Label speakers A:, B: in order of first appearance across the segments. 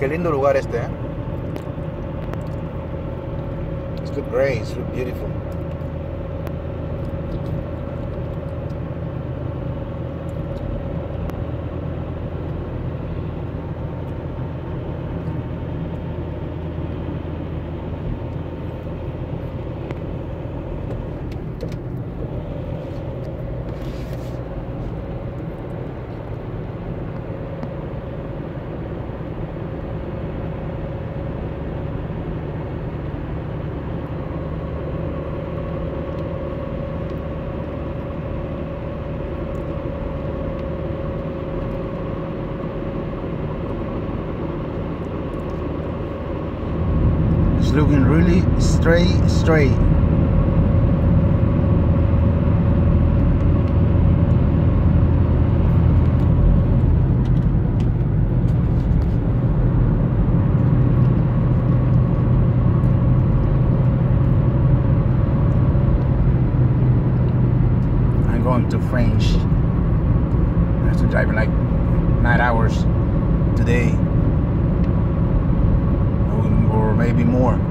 A: Qué lindo lugar este, ¿eh? It's look great, it's beautiful. Looking really straight, straight. I'm going to French. I have to drive like nine hours today or maybe more.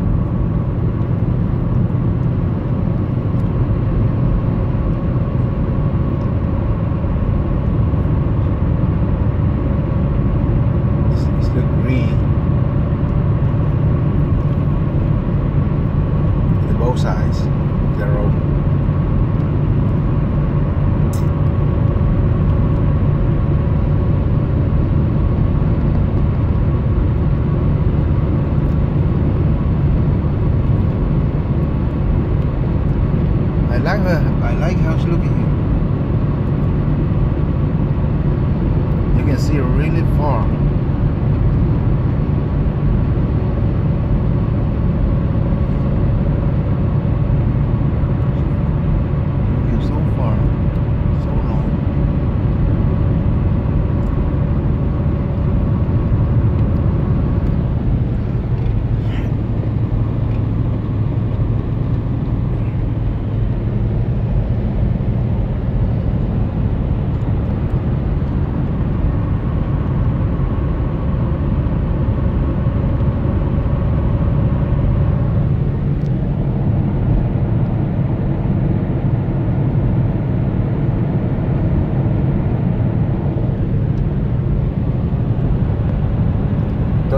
A: See really far.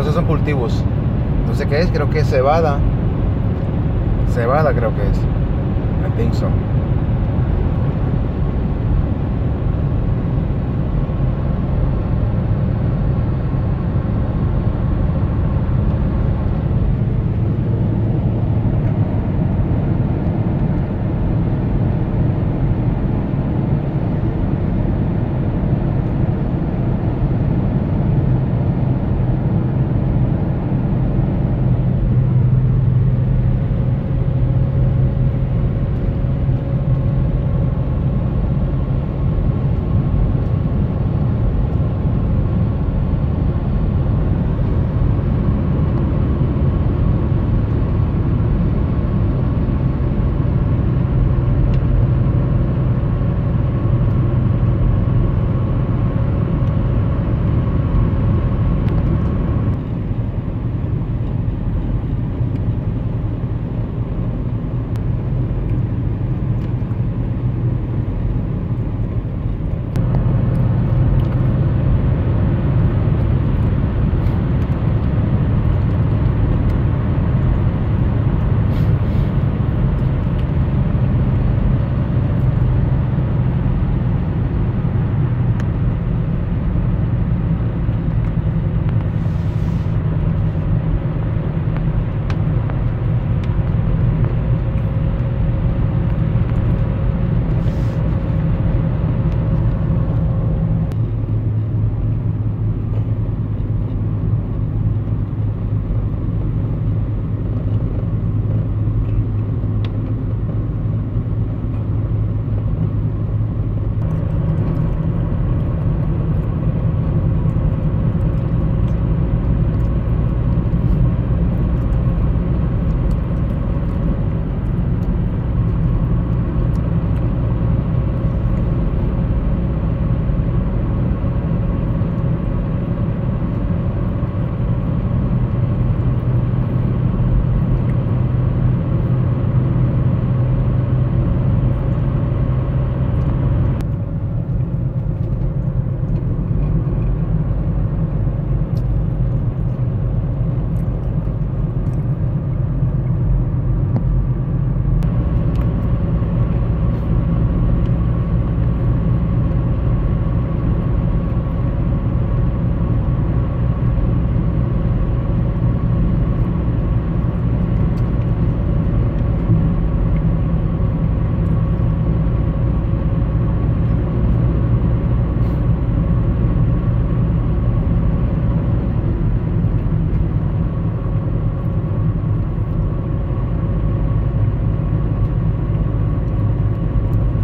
A: Son cultivos. Entonces, ¿qué es? Creo que es cebada. Cebada creo que es. I think so.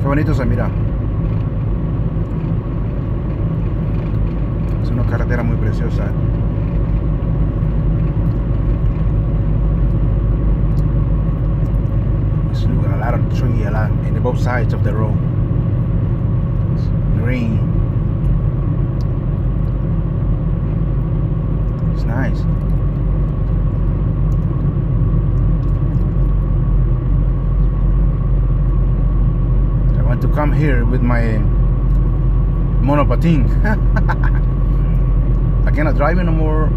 A: Preciosa, mira. Es una carretera muy preciosa. It's a lot of tree, a lot in the both sides of the road. It's green. Here with my monopatin. I cannot drive anymore.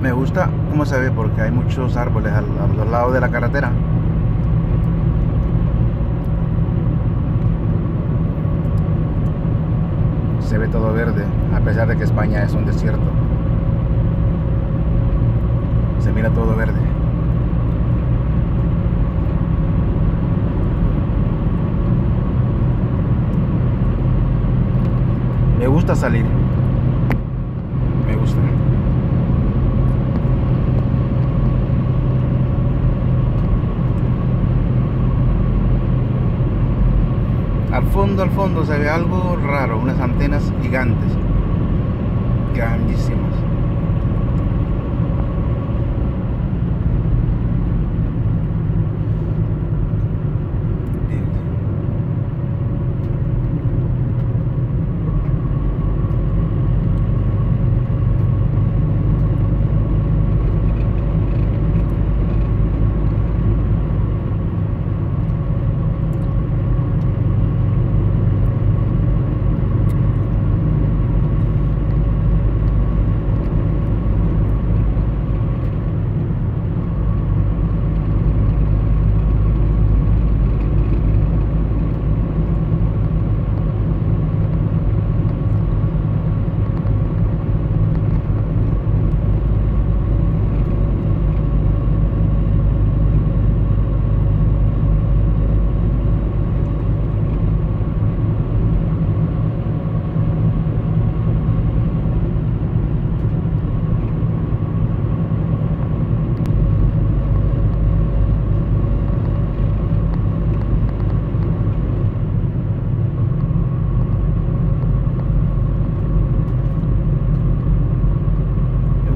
A: Me gusta cómo se ve porque hay muchos árboles a los lados de la carretera. Se ve todo verde, a pesar de que España es un desierto. Se mira todo verde. Me gusta salir. Me gusta. Al fondo, al fondo se ve algo raro, unas antenas gigantes, grandísimas.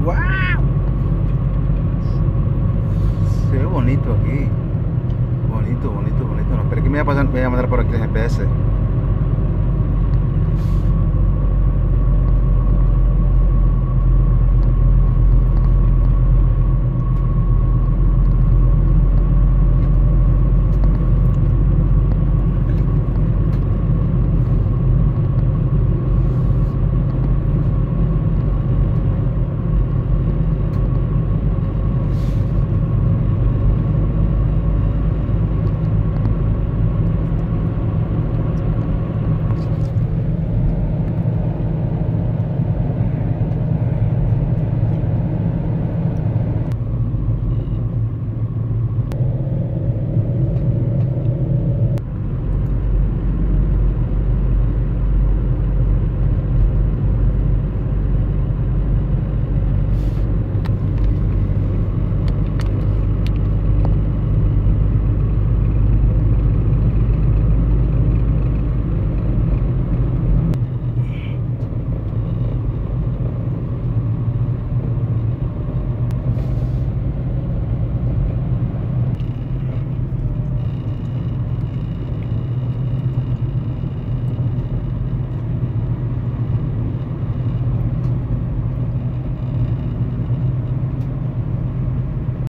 A: ¡Wow! Se ve bonito aquí. Bonito, bonito, bonito. No, espera que me voy a, pasar, me voy a mandar por aquí el GPS.